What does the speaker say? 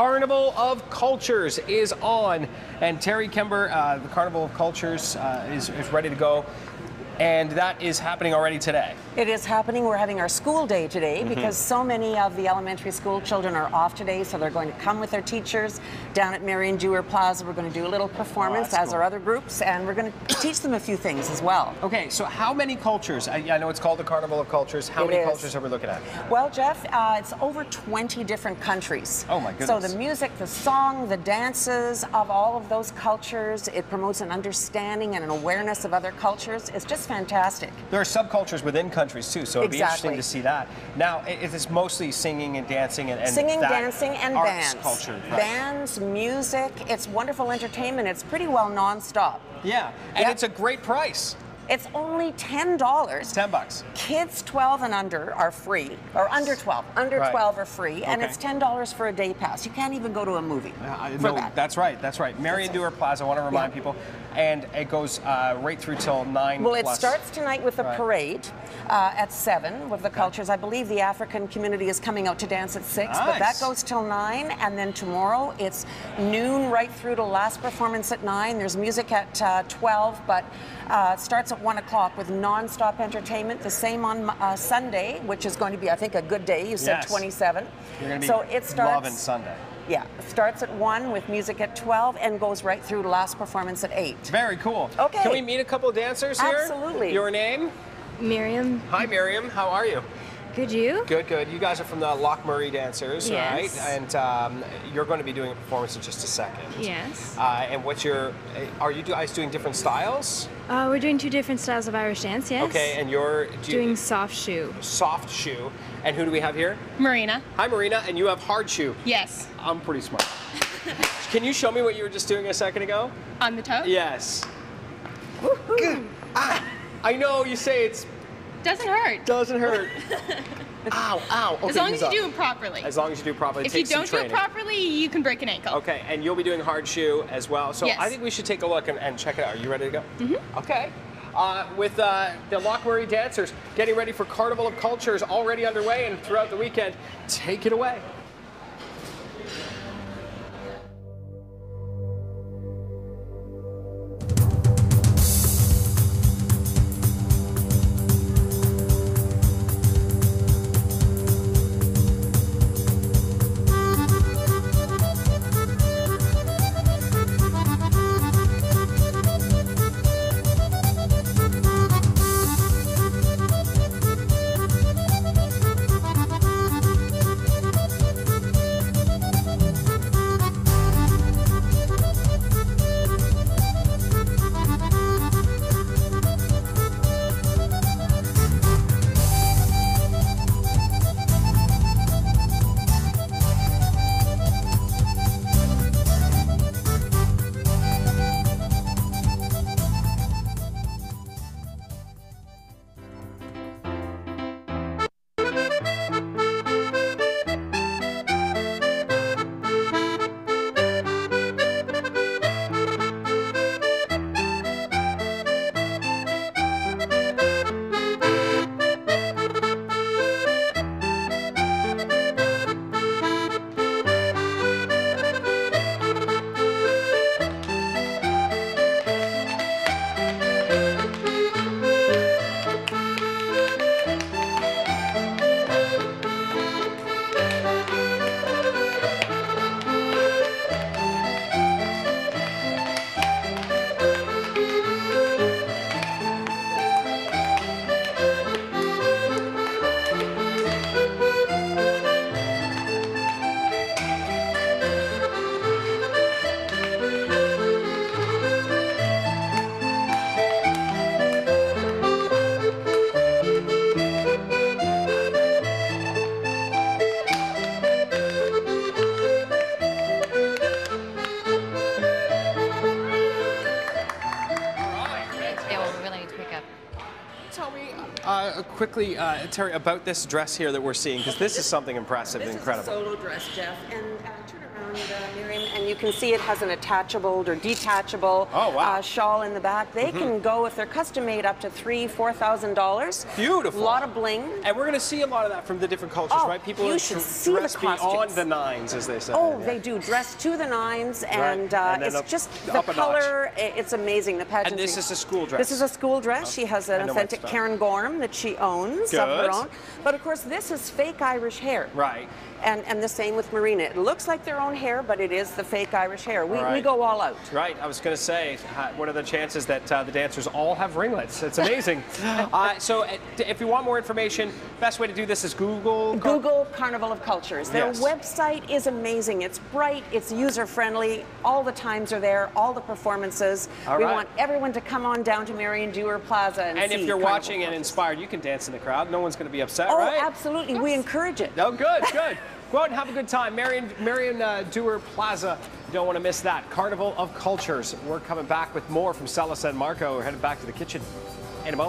Carnival of Cultures is on, and Terry Kember, uh, the Carnival of Cultures, uh, is, is ready to go and that is happening already today. It is happening. We're having our school day today Mm-hmm. because so many of the elementary school children are off today, so they're going to come with their teachers down at Marion Dewar Plaza. We're going to do a little performance, Oh, as cool. are other groups, and we're going to teach them a few things as well. Okay, so how many cultures? I, I know it's called the Carnival of Cultures. How It many is. cultures are we looking at? Well, Jeff, uh, it's over 20 different countries. Oh, my goodness! So the music, the song, the dances of all of those cultures, it promotes an understanding and an awareness of other cultures. It's just fantastic. There are subcultures within countries too, so it'd be interesting to see that. Now, i- it is mostly singing and dancing and, and Singing, dancing, and arts bands. culture. right? Bands, music, it's wonderful entertainment. It's pretty well nonstop. Yeah, and Yeah. it's a great price. It's only $10. Ten bucks. Kids 12 and under are free, or under 12. Under Right. 12 are free, and it's $10 for a day pass. You can't even go to a movie Uh, for no, that. that's right. That's right. Marion Dewar Plaza. I want to remind Yeah. people, and it goes uh, right through till nine. Well, it starts tonight with a Right. parade uh, at 7 with the cultures. I believe the African community is coming out to dance at 6, nice. but that goes till 9. And then tomorrow it's noon right through to last performance at 9. There's music at uh, 12, but uh, it starts at 1 o'clock with non-stop entertainment. The same on uh, Sunday, which is going to be, I think, a good day. You said Yes. 27. You're going to be so it starts. loving Sunday. Yeah, starts at 1 with music at 12 and goes right through last performance at 8. Very cool. Okay. Can we meet a couple of dancers here? Absolutely. Your name? Miriam, Hi, Miriam. How are you? Good you? Good, good. You guys are from the Loch Murray Dancers, Yes. right? And um, you're going to be doing a performance in just a second. Yes. Uh, and what's your? Are you guys doing different styles? Uh, we're doing two different styles of Irish dance, yes? Okay, and you're do you- Doing soft shoe. soft shoe. And who do we have here? Marina. Hi, Marina. And you have hard shoe. Yes. I'm pretty smart. Can you show me what you were just doing a second ago? On the toe. Yes. Good. Ah, I know you say it Doesn't hurt. doesn't hurt. ow, ow. Okay, as long as you up. do it properly. As long as you do it properly. If you don't do it properly, you can break an ankle. Okay, and you'll be doing hard shoe as well. So Yes. I think we should take a look and, and check it out. Are you ready to go? Mm-hmm. Okay. Uh, with uh, the Loch dancers getting ready for Carnival of Cultures already underway and throughout the weekend, take it away. tell me uh, quickly, uh, Terry, about this dress here that we're seeing? Because this is something impressive this and incredible. This is a solo dress, Jeff. And uh, turn around, uh, Miriam and you can see it has an attachable or detachable Oh, wow. Uh, shawl in the back. They can go, if they're custom made, up to three, four thousand dollars. Beautiful. A lot of bling. And we're going to see a lot of that from the different cultures, Oh, right? People you should see the dressed beyond the nines, as they say. Oh, Yeah. they do dress to the nines, and, uh, And it's up- just the color. It's amazing. The pageantry. And this is a school dress? This is a school dress. She has an authentic. Karen Gorm that she owns of her Good. own. But of course, this is fake Irish hair. Right. And and the same with Marina. It looks like their own hair, but it is the fake Irish hair. We, All we go all out. Right, I was going to say, what are the chances that uh, the dancers all have ringlets? It's amazing. uh, so, uh, if you want more information, best way to do this is Google. Google Carnival of Cultures. Their Yes. website is amazing. It's bright, it's user friendly. All the times are there, all the performances. All we right. want everyone to come on down to Marion Dewar Plaza and, And if you're Carnival watching and inspired, you can dance in the crowd. No one's going to be upset, Oh, right? absolutely. We encourage it. Oh, good, good. Go out and have a good time. Marion, Marion uh, Dewar Plaza. Don't want to miss that. Carnival of Cultures. We're coming back with more from Stella San Marco. We're headed back to the kitchen in a moment.